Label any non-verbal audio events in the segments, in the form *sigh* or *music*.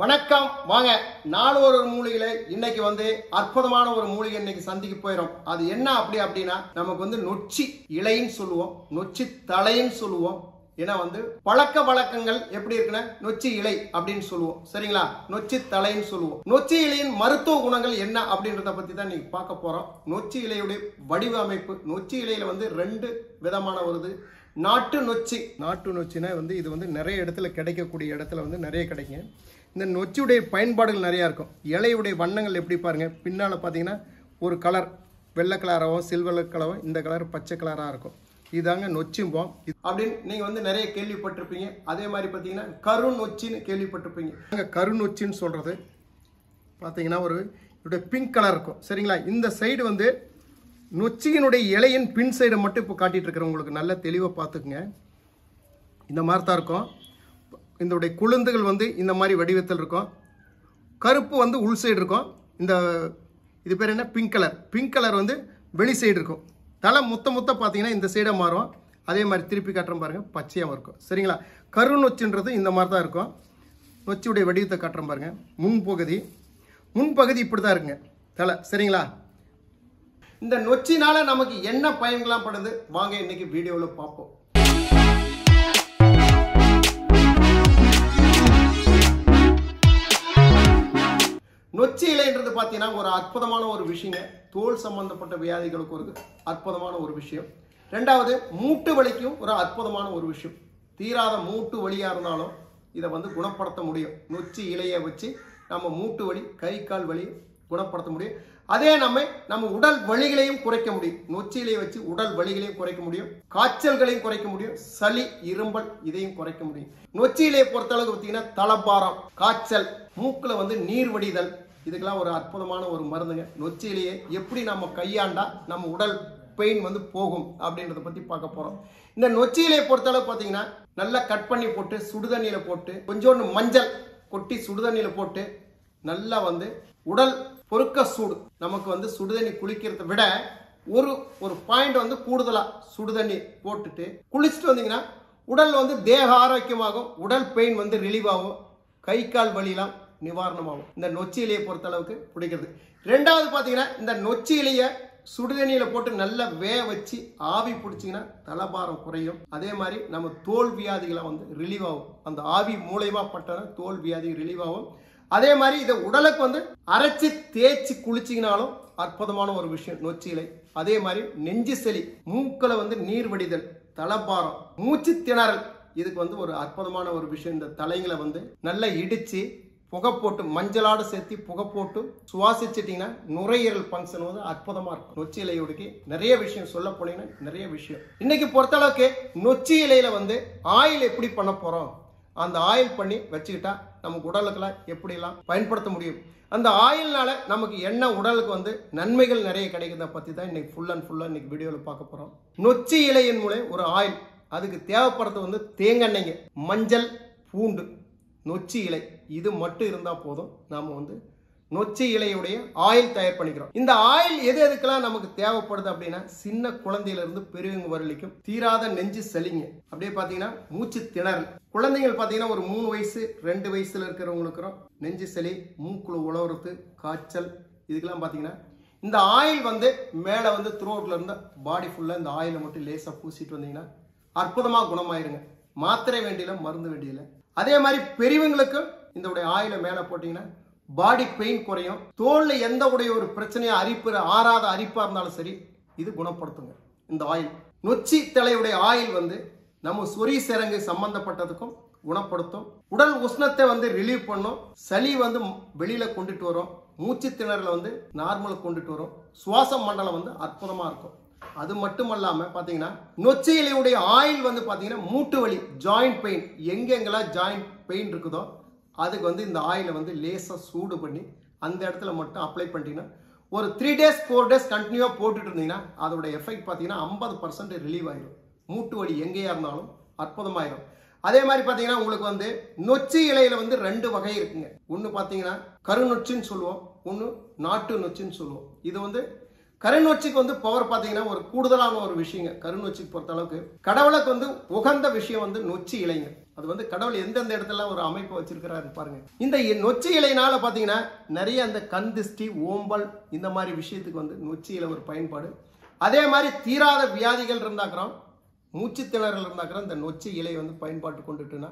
வணக்கம். வாங்க நாலு ஒரு மூலிகையில இன்னைக்கு வந்து அற்புதமான ஒரு மூலிகை இன்னைக்கு சந்திக்க போயிடும் அது என்ன அப்படி அப்படின்னா நமக்கு வந்து நொச்சி இலைன்னு சொல்லுவோம். நொச்சி தலைன்னு சொல்லுவோம். ஏன்னா வந்து பழக்க வழக்கங்கள் எப்படி இருக்குன்னா நொச்சி இலை அப்படின்னு சொல்லுவோம். சரிங்களா? நொச்சி தலைன்னு சொல்லுவோம். நொச்சி இலையின் மருத்துவ குணங்கள் என்ன அப்படின்றத பத்தி தான் நீங்க பார்க்க போறோம். நொச்சி இலையுடைய வடிவமைப்பு நொச்சி இலையில வந்து ரெண்டு விதமான வருது. நாட்டு நொச்சி. நாட்டு நொச்சினா வந்து இது வந்து நிறைய இடத்துல கிடைக்கக்கூடிய இடத்துல வந்து நிறைய கிடைக்கும். இந்த நொச்சியுடைய பயன்பாடுகள் நிறையா இருக்கும். இலையுடைய வண்ணங்கள் எப்படி பாருங்கள் பின்னால் பார்த்தீங்கன்னா ஒரு கலர் வெள்ளை கலராகவோ சில்வர் கலரோ இந்த கலர் பச்சை கலராக இருக்கும். இதாங்க நொச்சிம்போம் அப்படின்னு நீங்கள் வந்து நிறைய கேள்விப்பட்டிருப்பீங்க. அதே மாதிரி பார்த்தீங்கன்னா கரு நொச்சின்னு கேள்விப்பட்டிருப்பீங்க. அங்கே கரு நொச்சின்னு சொல்கிறது பார்த்தீங்கன்னா ஒரு இதோடைய பிங்க் கலர் இருக்கும். சரிங்களா? இந்த சைடு வந்து நொச்சியினுடைய இலையின் பின் சைடை மட்டும் இப்போ காட்டிகிட்டு இருக்கிறேன். உங்களுக்கு நல்ல தெளிவாக பார்த்துக்குங்க. இந்த மாதிரி தான் இருக்கும். இதோடைய குளுந்துகள் வந்து இந்த மாதிரி வடிவத்தில் இருக்கும். கருப்பு வந்து உள் சைடு இருக்கும். இந்த இது பேர் என்ன? பிங்க் கலர் பிங்க் கலர் வந்து வெளி சைடு இருக்கும். தலை முத்த முத்த பார்த்தீங்கன்னா இந்த சைடாக மாறும். அதே மாதிரி திருப்பி காட்டுறோம் பாருங்கள் பச்சையாகவும் இருக்கும். சரிங்களா? கரு நொச்சுன்றது இந்த மாதிரி தான் இருக்கும். நொச்சியுடைய வடிவத்தை காட்டுறோம் பாருங்கள் முன்பகுதி முன்பகுதி இப்படி தான் இருக்குங்க. தலை. சரிங்களா? இந்த நொச்சினால நமக்கு என்ன பயன்களாம் படுது? வாங்க இன்னைக்கு வீடியோவில் பார்ப்போம். நொச்சி இலைன்றது பார்த்தீங்கன்னா ஒரு அற்புதமான ஒரு விஷயங்க. தோல் சம்பந்தப்பட்ட வியாதிகளுக்கு ஒரு அற்புதமான ஒரு விஷயம். ரெண்டாவது மூட்டு வலிக்கும் ஒரு அற்புதமான ஒரு விஷயம். தீராத மூட்டு வலியாக இருந்தாலும் இதை வந்து குணப்படுத்த முடியும். நொச்சி இலையை வச்சு நம்ம மூட்டு வலி கை கால் வலி குணப்படுத்த முடியும். அதே நம்ம நம்ம உடல் வலிகளையும் குறைக்க முடியும். நொச்சி வச்சு உடல் வலிகளையும் குறைக்க முடியும். காய்ச்சல்களையும் குறைக்க முடியும். சளி இரும்பல் இதையும் குறைக்க முடியும். நொச்சியிலையை பொறுத்த பொறுத்தளவுக்கு பார்த்தீங்கன்னா தலப்பாரம் காய்ச்சல் மூக்கில் வந்து நீர் வடிதல். இதுக்கெல்லாம் ஒரு அற்புதமான ஒரு மருந்துங்க. நொச்சி எப்படி நம்ம கையாண்டா நம்ம உடல் பெயின் வந்து போகும் அப்படின்றத பத்தி பார்க்க போறோம். இந்த நொச்சியிலையை பொறுத்தளவு பார்த்தீங்கன்னா நல்லா கட் பண்ணி போட்டு சுடுதண்ணியில போட்டு கொஞ்சோண்டு மஞ்சள் கொட்டி சுடுதண்ணியில போட்டு நல்லா வந்து உடல் பொறுக்க சூடு. நமக்கு வந்து சுடுதண்ணி குளிக்கிறத விட ஒரு ஒரு பாயிண்ட் வந்து கூடுதலா சுடுதண்ணி போட்டுட்டு குளிச்சுட்டு வந்தீங்கன்னா உடல் வந்து தேக ஆரோக்கியமாகும் உடல் பெயின் வந்து ரிலீவ் ஆகும் கை கால் வலிலாம் நிவாரணமாகும். இந்த நொச்சி இலையை பொறுத்த அளவுக்கு பிடிக்கிறது ரெண்டாவது பார்த்தீங்கன்னா இந்த நொச்சி இலையை சுடுதண்ணியில போட்டு நல்லா வேக வச்சு ஆவி பிடிச்சிங்கன்னா தலபாரம் குறையும். அதே மாதிரி நம்ம தோல் வியாதிகளை வந்து ரிலீவ் ஆகும். அந்த ஆவி மூலயமா பட்டன தோல் வியாதி ரிலீவ் ஆகும். அதே மாதிரி இதை உடலுக்கு வந்து அரைச்சி தேய்ச்சி குளிச்சிங்கனாலும் அற்புதமான ஒரு விஷயம் நொச்சி இலை அதே மாதிரி நெஞ்சு செலி மூக்களை வந்து நீர் வடிதல் தலபாரம் மூச்சு திணறல் இதுக்கு வந்து ஒரு அற்புதமான ஒரு விஷயம். இந்த தலைங்களை வந்து நல்லா இடிச்சு புகை போட்டு மஞ்சளாடு சேர்த்து புகை போட்டு சுவாசிச்சிட்டிங்கன்னா நுரையீரல் ஃபங்க்ஷன் வந்து அற்புதமா இருக்கும். நொச்சி இலையோடுக்கு நிறைய விஷயம் சொல்ல போனீங்கன்னா நிறைய விஷயம். இன்னைக்கு பொறுத்தளவுக்கு நொச்சி இலையில வந்து ஆயில் எப்படி பண்ண போறோம்? அந்த ஆயில் பண்ணி வச்சுக்கிட்டா நமக்கு உடலுக்கெல்லாம் எப்படிலாம் பயன்படுத்த முடியும்? அந்த ஆயில்னால நமக்கு என்ன உடலுக்கு வந்து நன்மைகள் நிறைய கிடைக்கிறத பற்றி தான் இன்றைக்கி ஃபுல் அண்ட் ஃபுல்லாக இன்றைக்கி வீடியோவில் பார்க்க போகிறோம் நொச்சி இலையின் மூலம் ஒரு ஆயில் அதுக்கு தேவைப்படுறது வந்து தேங்காய்ங்க மஞ்சள் பூண்டு நொச்சி இலை. இது மட்டும் இருந்தால் போதும். நாம் வந்து நொச்சி இலையுடைய ஆயில் தயார் பண்ணிக்கிறோம். இந்த ஆயில் எது எதுக்கெல்லாம் நமக்கு தேவைப்படுது அப்படின்னா சின்ன குழந்தையில இருந்து பெரியவங்க வரலிக்கும் தீராத நெஞ்சு சளிங்க. அப்படியே பார்த்தீங்கன்னா மூச்சு திணறல். குழந்தைகள் பார்த்தீங்கன்னா ஒரு மூணு வயசு ரெண்டு வயசுல இருக்கிறவங்களுக்கும் நெஞ்சு சளி மூக்குழு உழவுறது காய்ச்சல் இதுக்கெல்லாம் பார்த்தீங்கன்னா இந்த ஆயில் வந்து மேலே வந்து த்ரோட்ல இருந்து பாடி ஃபுல்லாக இந்த ஆயிலை மட்டும் லேசாக பூசிட்டு வந்தீங்கன்னா அற்புதமாக குணமாயிருங்க. மாத்திரை வேண்டியில மருந்து வேண்டியில அதே மாதிரி பெரியவங்களுக்கும் இந்த உடைய ஆயிலை மேலே போட்டிங்கன்னா பாடி பெயின் குறையும். தோலில் எந்த உடைய ஒரு பிரச்சனையாக அரிப்பு ஆறாத அரிப்பாக இருந்தாலும் சரி இது குணப்படுத்துங்க. இந்த ஆயில். நொச்சி தலையுடைய ஆயில் வந்து நம்ம சொறி சிறங்கு சம்பந்தப்பட்டதுக்கும் குணப்படுத்தும். உடல் உஷ்ணத்தை வந்து ரிலீவ் பண்ணும். சளி வந்து வெளியில கொண்டுட்டு வரும். மூச்சு திணறல வந்து நார்மல் கொண்டுட்டு வரும். சுவாச மண்டலம் வந்து அற்புதமா இருக்கும். அது மட்டும் இல்லாம பாத்தீங்கன்னா நொச்சி இலையுடைய ஆயில் வந்து பாத்தீங்கன்னா மூட்டு வலி ஜாயிண்ட் பெயின் எங்கெங்கெல்லாம் ஜாயிண்ட் பெயின் இருக்குதோ அதுக்கு வந்து இந்த ஆயிலை வந்து லேசாக சூடு பண்ணி அந்த இடத்துல மட்டும் அப்ளை பண்ணிட்டீங்கன்னா ஒரு த்ரீ டேஸ் ஃபோர் டேஸ் கண்டினியூவாக போட்டுட்டு இருந்தீங்கன்னா அதோட எஃபெக்ட் பார்த்தீங்கன்னா ஐம்பது பர்சன்ட் ரிலீவ் ஆயிடும் மூட்டு வலி எங்கேயா இருந்தாலும் அற்புதமாயிடும் அதே மாதிரி பார்த்தீங்கன்னா உங்களுக்கு வந்து நொச்சி இலையில வந்து ரெண்டு வகை இருக்குங்க. ஒன்று பார்த்தீங்கன்னா கருநொச்சின்னு சொல்லுவோம் ஒன்று நாட்டு நொச்சின்னு சொல்லுவோம். இது வந்து கருநொச்சிக்கு வந்து பவர் பார்த்தீங்கன்னா ஒரு கூடுதலான ஒரு விஷயங்க. கருநொச்சிக்கு பொறுத்த அளவுக்கு கடவுளுக்கு வந்து உகந்த விஷயம் வந்து நொச்சி இலைங்க. அது வந்து கடவுள் எந்தெந்த இடத்துல ஒரு அமைப்பு வச்சிருக்கிறாரு பாருங்க. இந்த நொச்சி இலையினால பார்த்தீங்கன்னா நிறைய அந்த கண் திஷ்டி ஓம்பல் இந்த மாதிரி விஷயத்துக்கு வந்து நொச்சி இலை ஒரு பயன்பாடு. அதே மாதிரி தீராத வியாதிகள் இருந்தாக்கிறோம் மூச்சு திணறல் இருந்தாக்கிறோம் இந்த நொச்சி இலை வந்து பயன்பாட்டு கொண்டுட்டுனா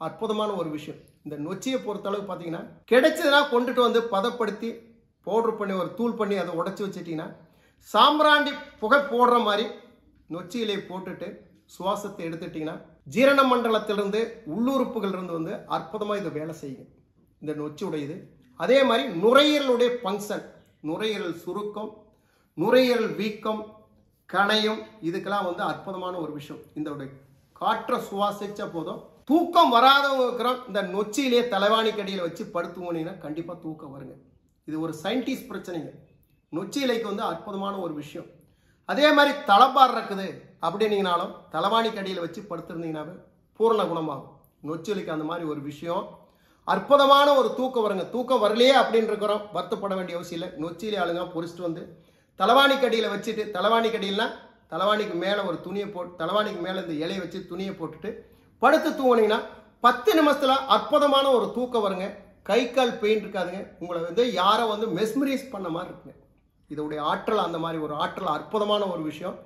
அற்புதமான ஒரு விஷயம். இந்த நொச்சியை பொறுத்தளவு பார்த்தீங்கன்னா கிடைச்சதுன்னா கொண்டுட்டு வந்து பதப்படுத்தி பவுடர் பண்ணி ஒரு தூள் பண்ணி அதை உடைச்சி வச்சிட்டிங்கன்னா சாம்பிராண்டி புகை போடுற மாதிரி நொச்சி இலையை போட்டுட்டு சுவாசத்தை எடுத்துட்டிங்கன்னா ஜீரண மண்டலத்திலிருந்து உள்ளுறுப்புகளிலிருந்து வந்து அற்புதமாக இதை வேலை செய்யும் இந்த நொச்சி உடையது. அதே மாதிரி நுரையீரலுடைய ஃபங்க்ஷன் நுரையீரல் சுருக்கம் நுரையீரல் வீக்கம் கணையும் இதுக்கெல்லாம் வந்து அற்புதமான ஒரு விஷயம். இந்த உடைய காற்றை சுவாசிச்சா போதும். தூக்கம் வராதவங்க இந்த நொச்சியிலே தலைவாணி கடியில் வச்சு படுத்துவோனீங்கன்னா கண்டிப்பாக தூக்கம் வருங்க. இது ஒரு சயின்டிஸ்ட் பிரச்சனைங்க. நொச்சி இலைக்கு வந்து அற்புதமான ஒரு விஷயம். அதே மாதிரி தலைப்பார் இருக்குது. அப்படின்னீங்கனாலும் தலைவாணி கடியில் வச்சு படுத்திருந்தீங்கன்னாவே பூரண குணமாகும். நொச்சி அந்த மாதிரி ஒரு விஷயம். அற்புதமான ஒரு தூக்கம் வருங்க. தூக்கம் வரலையே அப்படின்னு இருக்கிறோம் வருத்தப்பட வேண்டிய அவசியம் இல்லை. நொச்சிலி ஆளுங்க பொறிச்சிட்டு வந்து தலைவாணி கடியில் வச்சுட்டு தலைவாணி கடியில்னா தலைவாணிக்கு மேலே ஒரு துணியை போட்டு தலைவாணிக்கு மேலே இந்த இலையை வச்சு துணியை போட்டுட்டு படுத்து தூங்கினீங்கன்னா பத்து நிமிஷத்தில் அற்புதமான ஒரு தூக்கம் வருங்க. கை கால் பெயின் இருக்காதுங்க. உங்களை வந்து யாரை வந்து மெஸ்மரைஸ் பண்ண மாதிரி இருக்குங்க. இதோடைய ஆற்றல் அந்த மாதிரி ஒரு ஆற்றல் அற்புதமான ஒரு விஷயம்.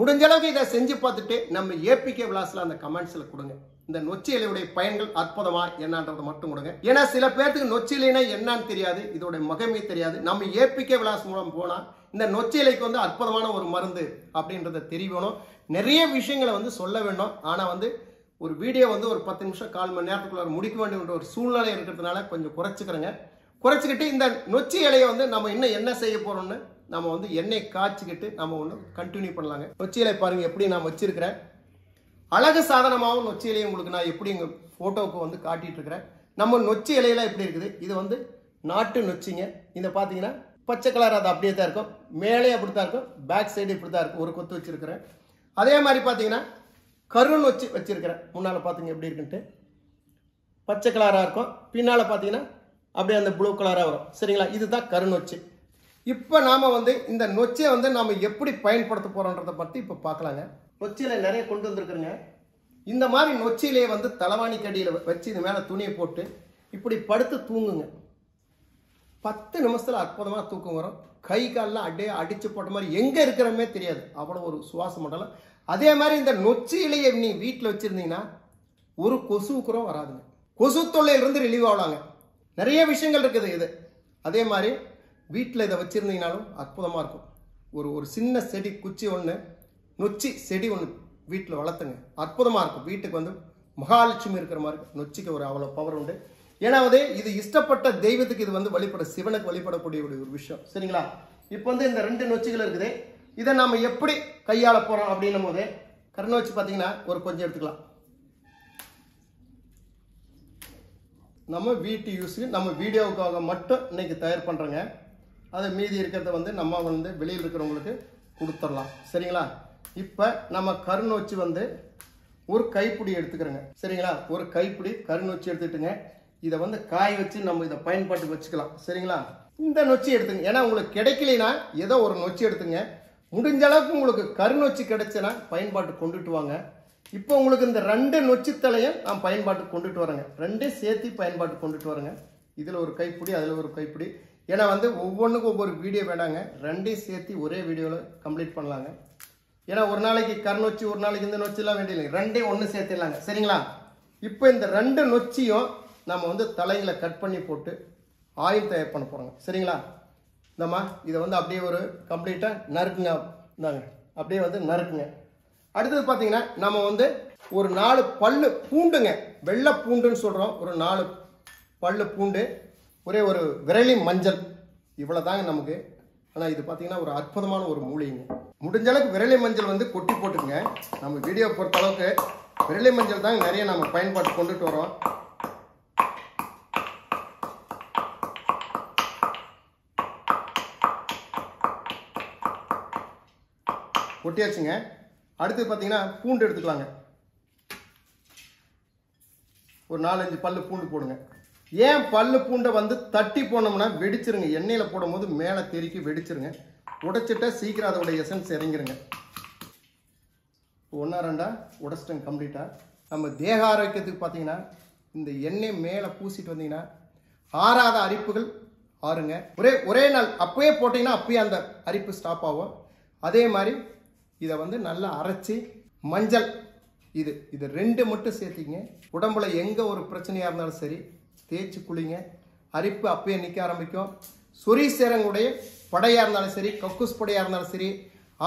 முடிஞ்ச அளவுக்கு இதை செஞ்சு பார்த்துட்டு நம்ம ஏபிகே விளாஸில் அந்த கமெண்ட்ஸில் கொடுங்க. இந்த நொச்சி இலையுடைய பயன்கள் அற்புதமா என்னன்றதை மட்டும் கொடுங்க. ஏன்னா சில பேர்த்துக்கு நொச்சி இலைனா என்னன்னு தெரியாது. இதோட மகமே தெரியாது. நம்ம ஏபிகே விளாஸ் மூலம் போனால் இந்த நொச்சி இலைக்கு வந்து அற்புதமான ஒரு மருந்து அப்படின்றத தெரியணும் நிறைய விஷயங்களை வந்து சொல்ல வேண்டும். ஆனால் வந்து ஒரு வீடியோ வந்து ஒரு பத்து நிமிஷம் கால் மணி நேரத்துக்குள்ள முடிக்க வேண்டிய ஒரு சூழ்நிலை இருக்கிறதுனால கொஞ்சம் குறைச்சிக்கிறேங்க. குறைச்சிக்கிட்டு இந்த நொச்சி இலையை வந்து நம்ம இன்னும் என்ன செய்ய போறோம்னு நம்ம வந்து எண்ணெய் காய்ச்சிக்கிட்டு நம்ம ஒன்று கண்டினியூ பண்ணலாங்க. நொச்சி இலை பாருங்க எப்படி நான் வச்சிருக்கிறேன். அழகு சாதனமாகவும் நொச்சி இலையை உங்களுக்கு நான் எப்படி எங்கள் ஃபோட்டோவுக்கு வந்து காட்டிட்டு இருக்கிறேன் நம்ம நொச்சி இலையெல்லாம் எப்படி இருக்குது? இது வந்து நாட்டு நொச்சிங்க. இதை பார்த்தீங்கன்னா பச்சை கலர் அது அப்படியே தான் இருக்கும். மேலே அப்படி தான் இருக்கும். பேக் சைடு இப்படி தான் இருக்கும். ஒரு கொத்து வச்சிருக்கிறேன். அதே மாதிரி பார்த்தீங்கன்னா கருண் நொச்சி வச்சிருக்கிறேன். முன்னால் பார்த்தீங்க எப்படி இருக்குன்ட்டு. பச்சை கலராக இருக்கும். பின்னால் பார்த்தீங்கன்னா அப்படியே அந்த ப்ளூ கலராக வரும். சரிங்களா? இதுதான் கருநொச்சி. இப்போ நாம் வந்து இந்த நொச்சியை வந்து நாம் எப்படி பயன்படுத்த போகிறோன்றதை பற்றி இப்போ பார்க்கலாங்க. நொச்சியில் நிறைய கொண்டு வந்திருக்குறேங்க இந்த மாதிரி நொச்சியிலே வந்து தலைவாணி கடியில் வச்சு இது மேலே துணியை போட்டு இப்படி படுத்து தூங்குங்க. பத்து நிமிஷத்தில் அற்புதமாக தூக்கம் வரும். கை காலெலாம் அப்படியே அடித்து போட்ட மாதிரி எங்கே இருக்கிறமே தெரியாது. அவ்வளோ ஒரு சுவாச மண்டலம். அதே மாதிரி இந்த நொச்சி இலையை நீ வீட்டில் வச்சுருந்தீங்கன்னா ஒரு கொசு கூட வராதுங்க. கொசு தொல்லையிலிருந்து ரிலீவ் ஆகலாங்க. நிறைய விஷயங்கள் இருக்குது இது. அதே மாதிரி வீட்டில் இதை வச்சுருந்தீங்கனாலும் அற்புதமாக இருக்கும். ஒரு ஒரு சின்ன செடி குச்சி ஒன்று நொச்சி செடி ஒன்று வீட்டில் வளர்த்துங்க. அற்புதமாக இருக்கும். வீட்டுக்கு வந்து மகாலட்சுமி இருக்கிற மாதிரி நொச்சிக்கு ஒரு அவ்வளோ பவர் உண்டு. ஏன்னாவது இது இஷ்டப்பட்ட தெய்வத்துக்கு இது வந்து வழிபட சிவனுக்கு வழிபடக்கூடிய ஒரு ஒரு விஷயம். சரிங்களா? இப்போ வந்து இந்த ரெண்டு நொச்சிகள் இருக்குது. இதை நாம் எப்படி கையாள போகிறோம் அப்படின்னும் போது கருணொச்சி பார்த்தீங்கன்னா ஒரு கொஞ்சம் எடுத்துக்கலாம். நம்ம வீட்டு யூஸுக்கு நம்ம வீடியோவுக்காக மட்டும் இன்னைக்கு தயார் பண்ணுறோங்க அது மீதி இருக்கிறத வந்து நம்ம வந்து வெளியில் இருக்கிறவங்களுக்கு கொடுத்துடலாம். சரிங்களா? இப்போ நம்ம கருநொச்சி வந்து ஒரு கைப்பிடி எடுத்துக்கிறோங்க. சரிங்களா? ஒரு கைப்பிடி கருநொச்சி எடுத்துட்டுங்க. இதை வந்து காய வச்சு நம்ம இதை பயன்பாட்டுக்கு வச்சுக்கலாம். சரிங்களா? இந்த நொச்சி எடுத்துங்க. ஏன்னா உங்களுக்கு கிடைக்கலைன்னா ஏதோ ஒரு நொச்சி எடுத்துங்க. முடிஞ்ச அளவுக்கு உங்களுக்கு கருநொச்சி கிடைச்சுன்னா பயன்பாட்டு கொண்டுட்டு வாங்க. இப்போ உங்களுக்கு இந்த ரெண்டு நொச்சித்தலையும் நான் பயன்பாட்டுக்கு கொண்டுட்டு வரேங்க. ரெண்டையும் சேர்த்து பயன்பாட்டுக்கு கொண்டுட்டு வரேங்க. இதில் ஒரு கைப்பிடி அதில் ஒரு கைப்பிடி. ஏன்னா வந்து ஒவ்வொன்றுக்கும் ஒவ்வொரு வீடியோ வேணாங்க. ரெண்டையும் சேர்த்து ஒரே வீடியோவில் கம்ப்ளீட் பண்ணலாங்க. ஏன்னா ஒரு நாளைக்கு கருநொச்சி ஒரு நாளைக்கு இந்த நொச்சிலாம் வேண்டியதில்லைங்க ரெண்டையும் ஒன்று சேர்த்துடலாங்க. சரிங்களா? இப்போ இந்த ரெண்டு நொச்சியும் நம்ம வந்து தலைகளை கட் பண்ணி போட்டு ஆயில் தயார் பண்ண போகிறோங்க சரிங்களா? இந்தம்மா இதை வந்து அப்படியே ஒரு கம்ப்ளீட்டாக நறுக்குங்க. இந்தாங்க. அப்படியே வந்து நறுக்குங்க. அடுத்தது பார்த்தீங்கன்னா நம்ம வந்து ஒரு நாலு பல்லு பூண்டுங்க. வெள்ளை பூண்டுன்னு சொல்கிறோம் ஒரு நாலு பல்லு பூண்டு ஒரே ஒரு விரலி மஞ்சள். இவ்வளோ தாங்க நமக்கு. ஆனால் இது பார்த்தீங்கன்னா ஒரு அற்புதமான ஒரு மூலிகைங்க. முடிஞ்ச அளவுக்கு விரலி மஞ்சள் வந்து கொட்டி போட்டுக்குங்க. நம்ம வீடியோ பொறுத்த அளவுக்கு விரலி மஞ்சள் தாங்க நிறைய நம்ம பயன்பாட்டு கொண்டுட்டு வரோம். கொட்டியாச்சுங்க. அடுத்து பார்த்தீங்கன்னா பூண்டு எடுத்துக்கலாங்க. ஒரு நாலஞ்சு பல்லு பூண்டு போடுங்க. ஏன் பல்லு பூண்டை வந்து தட்டி போனோம்னா வெடிச்சிருங்க. எண்ணெயில் போடும்போது மேலே தெறிக்கி வெடிச்சிருங்க. உடைச்சிட்டா சீக்கிரம் அதோட எசன்ஸ் இறங்கிருங்க. ஒன்றா ரெண்டா உடச்சிட்டேங்க கம்ப்ளீட்டாக நம்ம தேக ஆரோக்கியத்துக்கு பார்த்தீங்கன்னா இந்த எண்ணெய் மேலே பூசிட்டு வந்தீங்கன்னா ஆறாத அரிப்புகள் ஆறுங்க. ஒரே ஒரே நாள் அப்பயே போட்டிங்கன்னா அப்பயே அந்த அரிப்பு ஸ்டாப் ஆகும். அதே மாதிரி இதை வந்து நல்லா அரைச்சி மஞ்சள் இது இது ரெண்டு மட்டும் சேர்த்திங்க. உடம்புல எங்கே ஒரு பிரச்சனையாக இருந்தாலும் சரி தேய்ச்சி குளிங்க. அரிப்பு அப்பயே நிற்க ஆரம்பிக்கும். சொரி சேரங்குடைய படையாக இருந்தாலும் சரி கக்கூஸ் படையாக இருந்தாலும் சரி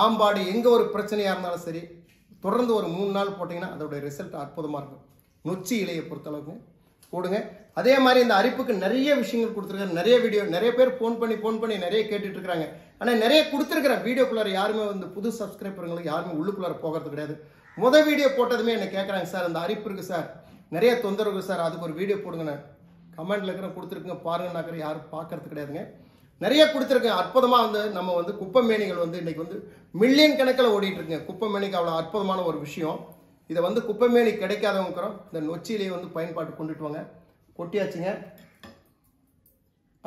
ஆம்பாடு எங்கே ஒரு பிரச்சனையாக இருந்தாலும் சரி தொடர்ந்து ஒரு மூணு நாள் போட்டிங்கன்னா அதோட ரிசல்ட் அற்புதமாக இருக்கும். நொச்சி இலையை பொறுத்தளவுக்கு போடுங்க. அதே மாதிரி இந்த அரிப்புக்கு நிறைய விஷயங்கள் கொடுத்துருக்காங்க. நிறைய வீடியோ நிறைய பேர் ஃபோன் பண்ணி ஃபோன் பண்ணி நிறைய கேட்டுட்டு இருக்காங்க ஆனால் நிறைய கொடுத்துருக்குறேன் வீடியோக்குள்ளார யாருமே வந்து புது சப்ஸ்கிரைபருங்களுக்கு யாருமே உள்ளுக்குள்ளார போகிறது கிடையாது. முதல் வீடியோ போட்டதுமே என்ன கேட்குறாங்க சார் அந்த அரிப்பு இருக்குது சார். நிறைய தொந்தரவு இருக்குது சார். அதுக்கு ஒரு வீடியோ போடுங்கண்ணே கமெண்ட்ல இருக்கிற கொடுத்துருக்குங்க. பாருங்கன்னாக்கிற யாரும் பார்க்கறது கிடையாதுங்க. நிறைய கொடுத்துருக்கேன் அற்புதமாக வந்து நம்ம வந்து குப்பைமேனிகள் வந்து இன்னைக்கு வந்து மில்லியன் கணக்கில் ஓடிட்டு இருக்குங்க குப்பைமேனிக்கு அவ்வளோ அற்புதமான ஒரு விஷயம். இதை வந்து குப்பைமேனி கிடைக்காதவங்க இந்த நொச்சியிலேயே வந்து பயன்பாட்டு கொண்டுட்டு வாங்க. கொட்டியாச்சுங்க.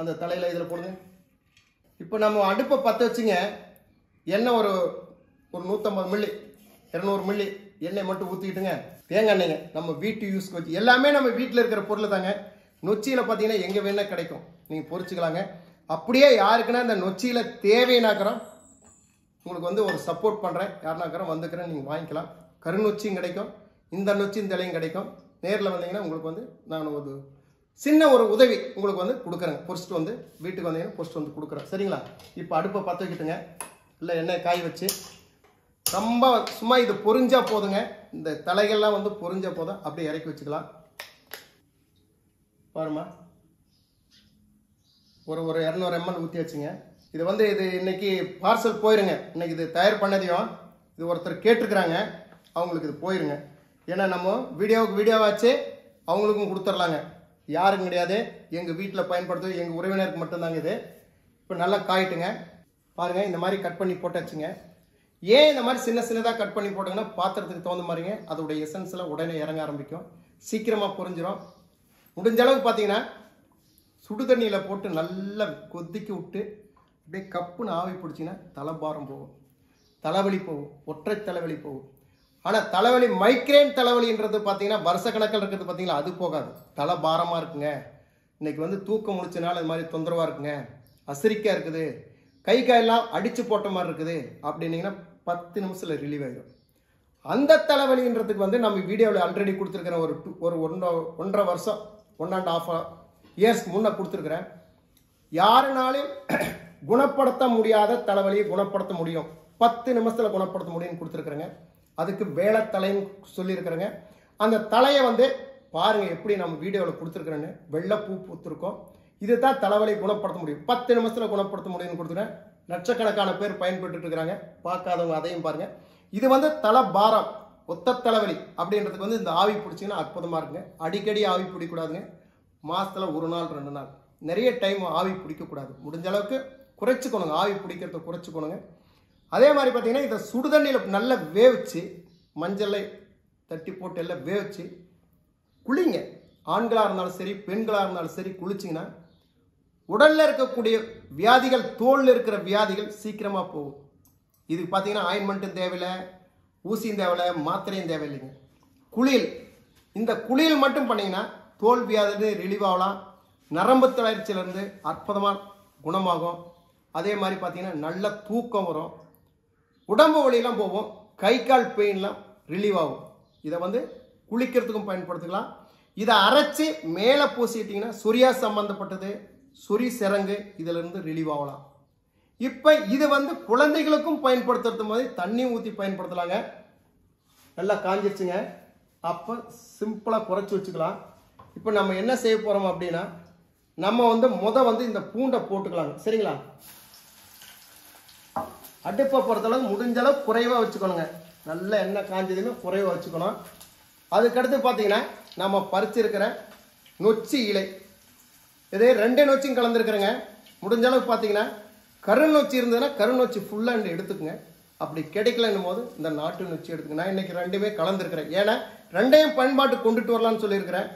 அந்த தலையில் இதில் போடுங்க. இப்போ நம்ம அடுப்பை பற்ற வச்சுங்க. எண்ணெய் ஒரு ஒரு நூற்றம்பது மில்லி இரநூறு மில்லி எண்ணெய் மட்டும் ஊற்றிக்கிட்டுங்க தேங்காய் எண்ணெய்ங்க நம்ம வீட்டு யூஸ்க்கு வச்சு எல்லாமே நம்ம வீட்டில் இருக்கிற பொருள் தாங்க. நொச்சியில் பார்த்தீங்கன்னா எங்கே வேணால் கிடைக்கும். நீங்கள் பொறிச்சிக்கலாங்க. அப்படியே யாருக்குன்னா இந்த நொச்சியில் தேவைனாக்கிறோம் உங்களுக்கு வந்து ஒரு சப்போர்ட் பண்ணுறேன் யாருனாக்கிறோம் வந்துக்கிறேன் நீங்கள் வாங்கிக்கலாம். கருநொச்சியும் கிடைக்கும். இந்த நொச்சியும் தலையும் கிடைக்கும். நேரில் வந்தீங்கன்னா உங்களுக்கு வந்து நான் ஒரு சின்ன ஒரு உதவி உங்களுக்கு வந்து கொடுக்குறேங்க. பொறிச்சிட்டு வந்து வீட்டுக்கு வந்தீங்கன்னா பொறிச்சிட்டு வந்து கொடுக்குறேன். சரிங்களா? இப்போ அடுப்பை பற்ற வைக்கிட்டுங்க. இல்லை எண்ணெய் காய் வச்சு. ரொம்ப சும்மா இது பொறிஞ்சா போதுங்க. இந்த தலைகள்லாம் வந்து பொறிஞ்சா போதும். அப்படியே இறக்கி வச்சுக்கலாம். பாருமா ஒரு ஒரு இரநூறு எம்எல் ஊற்றி வச்சுங்க இது வந்து இது இன்னைக்கு பார்சல் போயிருங்க. இன்னைக்கு இது தயார் பண்ணதையும் இது ஒருத்தர் கேட்டிருக்கிறாங்க. அவங்களுக்கு இது போயிருங்க. ஏன்னா நம்ம வீடியோவுக்கு வீடியோவாச்சு அவங்களுக்கும் கொடுத்துர்லாங்க. யாரும் கிடையாது. எங்கள் வீட்டில் பயன்படுத்துவது எங்கள் உறவினருக்கு மட்டும்தாங்க இது. இப்போ நல்லா காயிட்டுங்க. பாருங்க இந்த மாதிரி கட் பண்ணி போட்டாச்சுங்க. ஏன் இந்த மாதிரி சின்ன சின்னதாக கட் பண்ணி போட்டாங்கன்னா பாத்திரத்துக்கு தகுந்த மாதிரிங்க. அதோடைய எசன்ஸில் உடனே இறங்க ஆரம்பிக்கும். சீக்கிரமாக புரிஞ்சிடும் முடிஞ்ச அளவுக்கு பார்த்தீங்கன்னா சுடு தண்ணியில் போட்டு நல்லா கொதிக்க விட்டு அப்படியே கப்புன்னு ஆவி பிடிச்சிங்கன்னா தலைபாரம் போகும். தலைவலி போகும். ஒற்றை தலைவலி போகும். ஆனால் தலைவலி மைக்ரேன் தலைவலின்றது பார்த்தீங்கன்னா வருஷக்கணக்கில் இருக்கிறது பார்த்தீங்களா அது போகாது. தலை பாரமாக இருக்குங்க. இன்னைக்கு வந்து தூக்கம் முடிச்சனால இது மாதிரி தொந்தரவாக இருக்குங்க. அசிரிக்கா இருக்குது. கை காயெல்லாம் அடித்து போட்ட மாதிரி இருக்குது. அப்படின்னீங்கன்னா பத்து நிமிஷத்தில் ரிலீவ் ஆகிடும் அந்த தலைவலின்றதுக்கு வந்து நம்ம வீடியோவில் ஆல்ரெடி கொடுத்துருக்குற ஒரு டூ ஒரு ஒன்றரை ஒன்றரை வருஷம் ஒன் அண்ட் ஆஃப் இயர்ஸ்க்கு முன்னே கொடுத்துருக்குறேன். யாருனாலும் *clears throat* குணப்படுத்த முடியாத தலைவலியை குணப்படுத்த முடியும். பத்து நிமிஷத்தில் குணப்படுத்த முடியும்னு கொடுத்துருக்குறேங்க. அதுக்கு வேலை தலைன்னு சொல்லியிருக்கிறேங்க. அந்த தலையை வந்து பாருங்கள் எப்படி நம்ம வீடியோவில் கொடுத்துருக்குறேன்னு. வெள்ளை பூ பூத்திருக்கோம். இதுதான் தலைவலி குணப்படுத்த முடியும். பத்து நிமிஷத்தில் குணப்படுத்த முடியும்னு கொடுத்துருக்கேன் லட்சக்கணக்கான பேர் பயன்பட்டு இருக்கிறாங்க பார்க்காதவங்க அதையும் பாருங்கள் இது வந்து தலை பாரம் ஒத்த தலைவலி அப்படின்றதுக்கு வந்து இந்த ஆவி பிடிச்சிங்கன்னா அற்புதமாக இருக்குங்க. அடிக்கடி ஆவி பிடிக்கக்கூடாதுங்க. மாதத்தில் ஒரு நாள் ரெண்டு நாள். நிறைய டைம் ஆவி பிடிக்கக்கூடாது. முடிஞ்ச அளவுக்கு குறைச்சிக்கணுங்க. ஆவி பிடிக்கிறத குறைச்சிக்கணுங்க. அதே மாதிரி பார்த்தீங்கன்னா இதை சுடுதண்ணியில் நல்லா வேவிச்சு மஞ்சளை தட்டி போட்டு எல்லாம் வேவிச்சு குளிங்க. ஆண்களாக இருந்தாலும் சரி பெண்களாக இருந்தாலும் சரி குளிச்சிங்கன்னா உடலில் இருக்கக்கூடிய வியாதிகள் தோலில் இருக்கிற வியாதிகள் சீக்கிரமாக போகும். இதுக்கு பார்த்தீங்கன்னா ஆயின்மெண்ட்டும் தேவையில்லை ஊசியும் தேவையில்லை மாத்திரையும் தேவையில்லைங்க. குளியல். இந்த குளியல் மட்டும் பண்ணிங்கன்னா தோல் வியாதி ரிலீவ் ஆகலாம். நரம்பு தளர்ச்சியிலேருந்து அற்புதமாக குணமாகும். அதே மாதிரி பார்த்தீங்கன்னா நல்ல தூக்கம் வரும். உடம்பு வழியெல்லாம் போகும். கை கால் பெயின்லாம் ரிலீவ் ஆகும். இதை வந்து குளிக்கிறதுக்கும் பயன்படுத்திக்கலாம். இதை அரைச்சி மேலே பூசிட்டிங்கன்னா சொரியா சம்பந்தப்பட்டது சொறி சிறங்கு இதிலிருந்து ரிலீவ் ஆகலாம். இப்போ இது வந்து குழந்தைகளுக்கும் பயன்படுத்துறது மாதிரி தண்ணி ஊற்றி பயன்படுத்தலாங்க. நல்லா காஞ்சிருச்சுங்க. அப்போ சிம்பிளாக குறைச்சி வச்சுக்கலாம். இப்போ நம்ம என்ன செய்ய போகிறோம் அப்படின்னா நம்ம வந்து முத வந்து இந்த பூண்டை போட்டுக்கலாங்க. சரிங்களா? அடுப்பை பொறுத்தளவுக்கு முடிஞ்ச அளவு குறைவாக வச்சுக்கணுங்க. நல்ல எண்ணெய் காஞ்சதுன்னு குறைவாக வச்சுக்கணும். அதுக்கடுத்து பார்த்தீங்கன்னா நம்ம பறிச்சிருக்கிற நொச்சி இலை. இதே ரெண்டு நொச்சியும் கலந்துருக்குறேங்க. முடிஞ்ச அளவுக்கு பார்த்தீங்கன்னா கருநொச்சி இருந்ததுன்னா கருநொச்சி ஃபுல்லாக எடுத்துக்கோங்க. அப்படி கிடைக்கலன்னும் போது இந்த நாட்டு நொச்சி எடுத்துக்கங்க. நான் இன்றைக்கி ரெண்டுமே கலந்துருக்கிறேன். ஏன்னா ரெண்டையும் பயன்பாட்டு கொண்டுட்டு வரலாம்னு சொல்லியிருக்கிறேன்.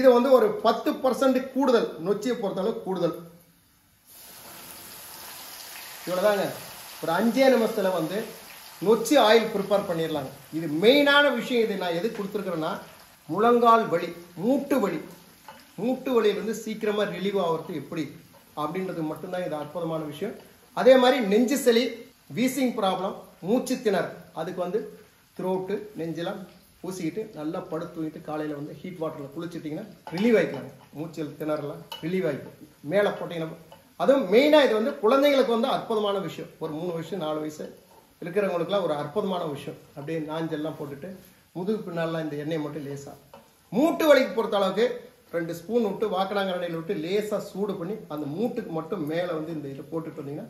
இது வந்து ஒரு பத்து பர்சன்ட் கூடுதல். நொச்சியை பொறுத்தளவு கூடுதல். இவ்வளோதாங்க ஒரு அஞ்சே நிமிஷத்தில் வந்து நொச்சி ஆயில் ப்ரிப்பேர் பண்ணிடலாங்க. இது மெயினான விஷயம் இது. நான் எது கொடுத்துருக்குறேன்னா முழங்கால் வலி மூட்டு வலி. மூட்டு வலியிலிருந்து சீக்கிரமாக ரிலீவ் ஆகிறது எப்படி? அப்படின்றது மட்டும்தான் இது அற்புதமான விஷயம். அதே மாதிரி நெஞ்சு சளி வீசிங் ப்ராப்ளம் மூச்சு திணறு அதுக்கு வந்து த்ரோட்டு நெஞ்செல்லாம் பூசிக்கிட்டு நல்லா படுத்து தூங்கிட்டு காலையில் வந்து ஹீட் வாட்டரில் குளிச்சிட்டிங்கன்னா ரிலீவ் ஆகிக்கலாங்க மூச்சில் திணறலாம் ரிலீவ் ஆகிக்கும் மேலே போட்டிங்கன்னா அதுவும் மெயினாக இது வந்து குழந்தைங்களுக்கு வந்து அற்புதமான விஷயம். ஒரு மூணு வயசு நாலு வயசு இருக்கிறவங்களுக்குலாம் ஒரு அற்புதமான விஷயம். அப்படியே நாஞ்செல்லாம் போட்டுட்டு முதுகு பின்னாலாம் இந்த எண்ணெய் மட்டும் லேசாக மூட்டு வலிக்கு பொறுத்த அளவுக்கு ரெண்டு ஸ்பூன் விட்டு வாக்கடாங்கரணையில் விட்டு லேசாக சூடு பண்ணி அந்த மூட்டுக்கு மட்டும் மேலே வந்து இந்த இதை போட்டுட்டு வந்தீங்கன்னா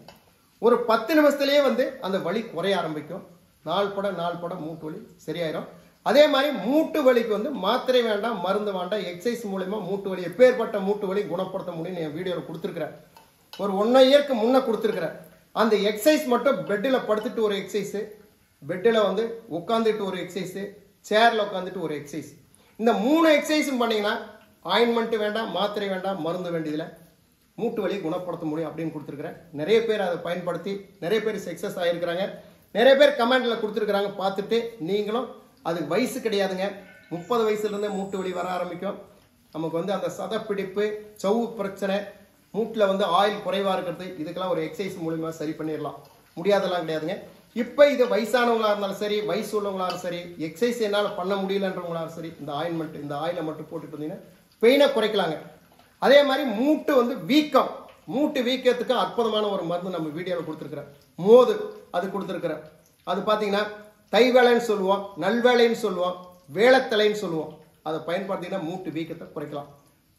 ஒரு பத்து நிமிஷத்துலேயே வந்து அந்த வலி குறைய ஆரம்பிக்கும். நாள் பட நாள் பட மூட்டு வலி சரியாயிரும். அதே மாதிரி மூட்டு வலிக்கு வந்து மாத்திரை வேண்டாம் மருந்து வேண்டாம் எக்ஸசைஸ் மூலயமா மூட்டு வலி எப்பேற்பட்ட மூட்டு வலி குணப்படுத்த முடியும்னு என் வீடியோவில் கொடுத்துருக்குறேன். ஒரு ஒன் இயர்க்கு முன்னே கொடுத்துருக்குறேன் அந்த எக்ஸசைஸ் மட்டும் பெட்டில் படுத்துட்டு ஒரு எக்ஸசைஸு பெட்டில் வந்து உட்காந்துட்டு ஒரு எக்ஸசைஸு சேரில் உட்காந்துட்டு ஒரு எக்ஸசைஸ் இந்த மூணு எக்ஸசைஸும் பண்ணிங்கன்னா ஆயின்மெண்ட்டு வேண்டாம் மாத்திரை வேண்டாம் மருந்து வேண்டியதில்லை. மூட்டு வலியை குணப்படுத்த முடியும் அப்படின்னு கொடுத்துருக்குறேன் நிறைய பேர் அதை பயன்படுத்தி நிறைய பேர் சக்ஸஸ் ஆகிருக்கிறாங்க நிறைய பேர் கமெண்டில் கொடுத்துருக்குறாங்க பார்த்துட்டு நீங்களும் அது வயசு கிடையாதுங்க. முப்பது வயசுலேருந்தே மூட்டு வலி வர ஆரம்பிக்கும். நமக்கு வந்து அந்த சதப்பிடிப்பு சவு பிரச்சனை மூட்டில் வந்து ஆயில் குறைவாக இருக்கிறது இதுக்கெல்லாம் ஒரு எக்ஸசைஸ் மூலிமா சரி பண்ணிடலாம். முடியாதெல்லாம் கிடையாதுங்க. இப்போ இது வயசானவங்களா இருந்தாலும் சரி வயசு உள்ளவங்களாக சரி எக்ஸசைஸ் என்னால் பண்ண முடியலன்றவங்களாக சரி இந்த ஆயின்மெண்ட் இந்த ஆயிலை மட்டும் போட்டுட்டு இருந்தீங்கன்னா பெயினை குறைக்கலாங்க. அதே மாதிரி மூட்டு வந்து வீக்கம். மூட்டு வீக்கத்துக்கு அற்புதமான ஒரு மருந்து நம்ம வீடியோவில் கொடுத்துருக்குறேன். மோது அது கொடுத்துருக்குறேன். அது பார்த்தீங்கன்னா தைவேலைன்னு சொல்லுவோம் நல்வேலைன்னு சொல்லுவோம் வேளத்தலைன்னு சொல்லுவோம். அதை பயன்படுத்திங்கன்னா மூட்டு வீக்கத்தை குறைக்கலாம்.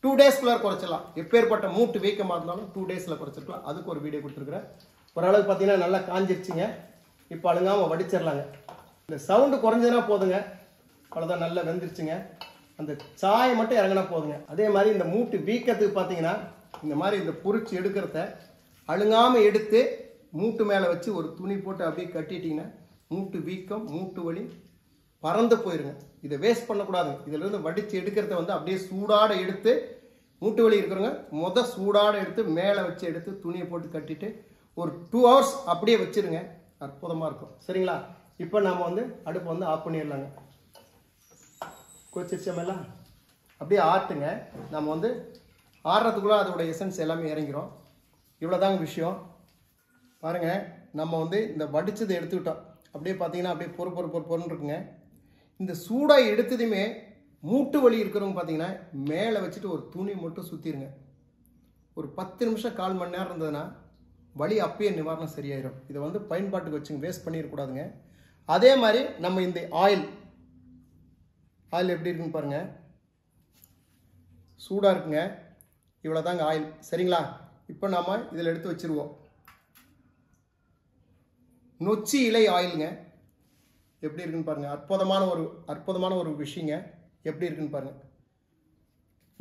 டூ டேஸ்க்குள்ளே குறைச்சிடலாம். எப்பேற்பட்ட மூட்டு வீக்கமாக இருந்தாலும் டூ டேஸில் குறைச்சிருக்கலாம். அதுக்கு ஒரு வீடியோ கொடுத்துருக்குறேன். ஓரளவுக்கு பார்த்தீங்கன்னா நல்லா காஞ்சிருச்சுங்க. இப்போ அழுங்காமல் வடிச்சிடலாங்க. இந்த சவுண்டு குறைஞ்சதுனா போதுங்க. அவ்வளோதான் நல்லா வெந்துருச்சுங்க. அந்த சாயை மட்டும் இறங்கினா போதுங்க. அதே மாதிரி இந்த மூட்டு வீக்கத்துக்கு பார்த்தீங்கன்னா இந்த மாதிரி இந்த பொறிச்சு எடுக்கிறத அழுங்காமல் எடுத்து மூட்டு மேலே வச்சு ஒரு துணி போட்டு அப்படியே கட்டிட்டீங்கன்னா மூட்டு வீக்கம் மூட்டு வலி பறந்து போயிருங்க. இதை வேஸ்ட் பண்ணக்கூடாது. இதிலிருந்து வடித்து எடுக்கிறத வந்து அப்படியே சூடாட எடுத்து மூட்டு வலி இருக்கிறவங்க முத சூடாட எடுத்து மேலே வச்சு எடுத்து துணியை போட்டு கட்டிட்டு ஒரு டூ ஹவர்ஸ் அப்படியே வச்சிருங்க. அற்புதமாக இருக்கும். சரிங்களா? இப்போ நம்ம வந்து அடுப்பை வந்து ஆஃப் பண்ணிடலாங்க. கொச்சிச்சமெல்லாம் அப்படியே ஆட்டுங்க. நம்ம வந்து ஆடுறதுக்குள்ள அதோட எசன்ஸ் எல்லாமே இறங்கிறோம் இவ்வளோதாங்க விஷயம். பாருங்க. நம்ம வந்து இந்த வடித்ததை எடுத்துக்கிட்டோம். அப்படியே பார்த்தீங்கன்னா அப்படியே பொறு பொறு பொறு பொருன்னு இருக்குங்க. இந்த சூடாக எடுத்ததுமே மூட்டு வலி இருக்கிறவங்க பார்த்தீங்கன்னா மேலே வச்சுட்டு ஒரு துணி மட்டும் சுற்றிருங்க ஒரு பத்து நிமிஷம் கால் மணி நேரம் இருந்ததுன்னா வலி அப்பயே நிவாரணம் சரியாயிடும் இதை வந்து பயன்பாட்டுக்கு வச்சுங்க வேஸ்ட் பண்ணிடக்கூடாதுங்க அதே மாதிரி நம்ம இந்த ஆயில் ஆயில் எப்படி இருக்குன்னு பாருங்க. சூடாக இருக்குங்க. இவ்வளோதாங்க ஆயில் சரிங்களா? இப்போ நாம் இதில் எடுத்து வச்சிருவோம். நொச்சி இலை ஆயிலுங்க எப்படி இருக்குன்னு பாருங்க. அற்புதமான ஒரு அற்புதமான ஒரு விஷயங்க. எப்படி இருக்குன்னு பாருங்க.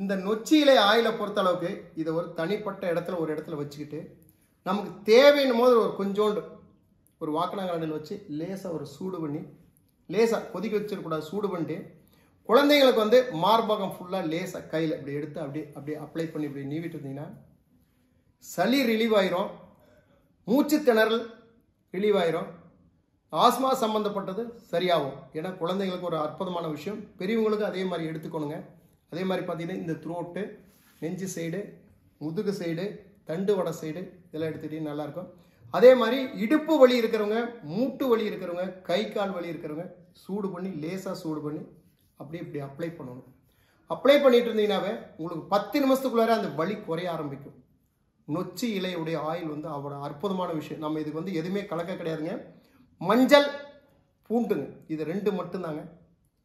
இந்த நொச்சி இலை ஆயிலை பொறுத்த அளவுக்கு இதை ஒரு தனிப்பட்ட இடத்துல ஒரு இடத்துல வச்சுக்கிட்டு நமக்கு தேவைன்னும் போது ஒரு கொஞ்சோண்டு ஒரு வாக்கணாங்கரண்டில் வச்சு லேசாக ஒரு சூடு பண்ணி லேசாக கொதிக்க வச்சிடக்கூடாது சூடு பண்ணிட்டு குழந்தைங்களுக்கு வந்து மார்பகம் ஃபுல்லாக லேசாக கையில் இப்படி எடுத்து அப்படியே அப்படியே அப்ளை பண்ணி இப்படி நீவிட்டு இருந்தீங்கன்னா சளி ரிலீவ் ஆயிரும். மூச்சு திணறல் ரிலீவ் ஆயிரும். ஆஸ்மா சம்பந்தப்பட்டது சரியாகும். ஏன்னா குழந்தைங்களுக்கு ஒரு அற்புதமான விஷயம். பெரியவங்களுக்கு அதே மாதிரி எடுத்துக்கணுங்க. அதே மாதிரி பார்த்தீங்கன்னா இந்த த்ரோட்டு நெஞ்சு சைடு முதுகு சைடு தண்டு வடை சைடு இதெல்லாம் எடுத்துகிட்டே நல்லாயிருக்கும் அதே மாதிரி இடுப்பு வலி இருக்கிறவங்க மூட்டு வலி இருக்கிறவங்க கை கால் வலி இருக்கிறவங்க சூடு பண்ணி லேசாக சூடு பண்ணி அப்படியே இப்படி அப்ளை பண்ணணும். அப்ளை பண்ணிட்டு இருந்தீங்கன்னாவே உங்களுக்கு பத்து நிமிஷத்துக்குள்ளார அந்த வலி குறைய ஆரம்பிக்கும். நொச்சி இலையுடைய ஆயில் வந்து அவ்வளோ அற்புதமான விஷயம். நம்ம இதுக்கு வந்து எதுவுமே கலக்க கிடையாதுங்க. மஞ்சள் பூண்டுங்க. இது ரெண்டு மட்டும்தாங்க.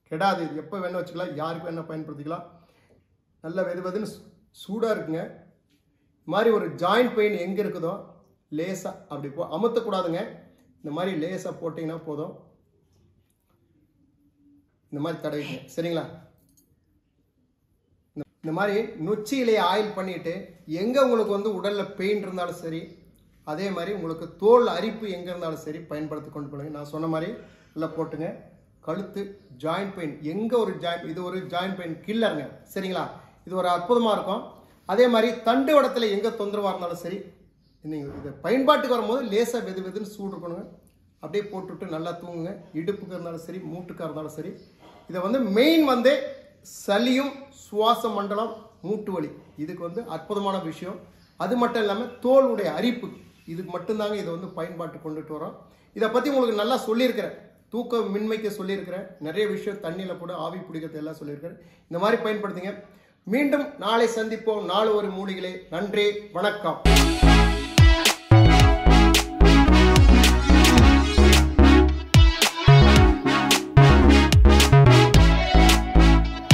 கெடாது. இது எப்போ வேணால் வச்சுக்கலாம். யாருக்கு வேணால் பயன்படுத்திக்கலாம். நல்ல வெது வெதுன்னு சூடாக இருக்குங்க. இது மாதிரி ஒரு ஜாயிண்ட் பெயின் எங்கே இருக்குதோ லேசாக அப்படி போ அமுத்தக்கூடாதுங்க. இந்த மாதிரி லேசாக போட்டிங்கன்னா போதும். இந்த மாதிரி தடவிங்க சரிங்களா? இந்த- மாதிரி நொச்சி இலையை ஆயில் பண்ணிட்டு எங்கே உங்களுக்கு வந்து உடலில் பெயின் இருந்தாலும் சரி அதே மாதிரி உங்களுக்கு தோல் அரிப்பு எங்கே இருந்தாலும் சரி பயன்படுத்தி கொண்டு போடுங்க. நான் சொன்ன மாதிரி நல்லா போட்டுங்க. கழுத்து ஜாயிண்ட் பெயின் எங்கே ஒரு ஜாயிண்ட் இது ஒரு ஜாயிண்ட் பெயின் கில்லருங்க சரிங்களா? இது ஒரு அற்புதமாக இருக்கும். அதே மாதிரி தண்டு வடத்துல எங்கே தொந்தரவாக இருந்தாலும் சரி நீங்கள் இது பயன்பாட்டுக்கு வரும்போது லேசாக வெது வெதுன்னு சூடு இருக்கணுங்க. அப்படியே போட்டுவிட்டு நல்லா தூங்குங்க. இடுப்புக்கு இருந்தாலும் சரி மூட்டுக்காக இருந்தாலும் சரி. இதை வந்து மெயின் வந்து சளியும் சுவாச மண்டலம் மூட்டு வலி. இதுக்கு வந்து அற்புதமான விஷயம். அது மட்டும் இல்லாமல் தோலுடைய அரிப்பு. இதுக்கு மட்டும்தாங்க இதை வந்து பயன்பாட்டு கொண்டுட்டு வரோம். இதை பற்றி உங்களுக்கு நல்லா சொல்லியிருக்கிறேன். தூக்க மின்மைக்கு சொல்லியிருக்கிறேன். நிறைய விஷயம் தண்ணியில் கூட ஆவி பிடிக்கிறது எல்லாம் சொல்லியிருக்கிறேன். இந்த மாதிரி பயன்படுத்துங்க. மீண்டும் நாளை சந்திப்போம். நாலு ஒரு மூலிகளே. நன்றி. வணக்கம்.